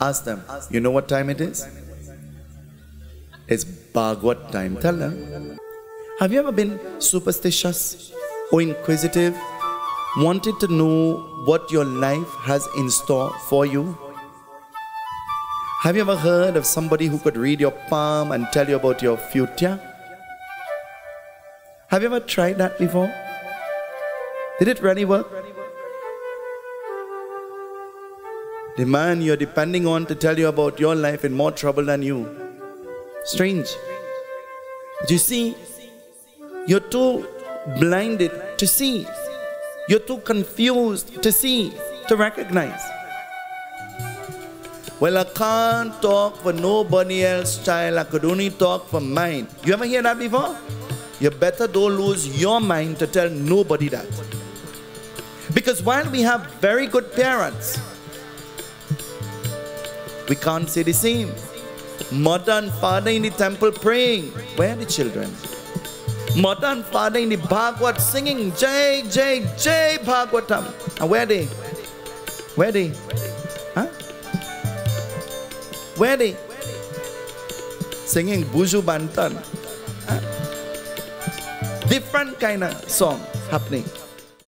Ask them, you know what time it is? It's Bhagavad time. Tell them. Have you ever been superstitious or inquisitive? Wanted to know what your life has in store for you? Have you ever heard of somebody who could read your palm and tell you about your future? Have you ever tried that before? Did it really work? The man you're depending on to tell you about your life in more trouble than you. Strange. But you see, you're too blinded to see. You're too confused to see, to recognize. Well, I can't talk for nobody else, child. I could only talk for mine. You ever hear that before? You better don't lose your mind to tell nobody that. Because while we have very good parents, we can't say the same. Mother and father in the temple praying. Where are the children? Mother and father in the Bhagavad singing Jai, Jai, Jai Bhagavatam. And where are they? Where are they? Huh? Where are they? Singing Buju Banton. Huh? Different kind of song happening.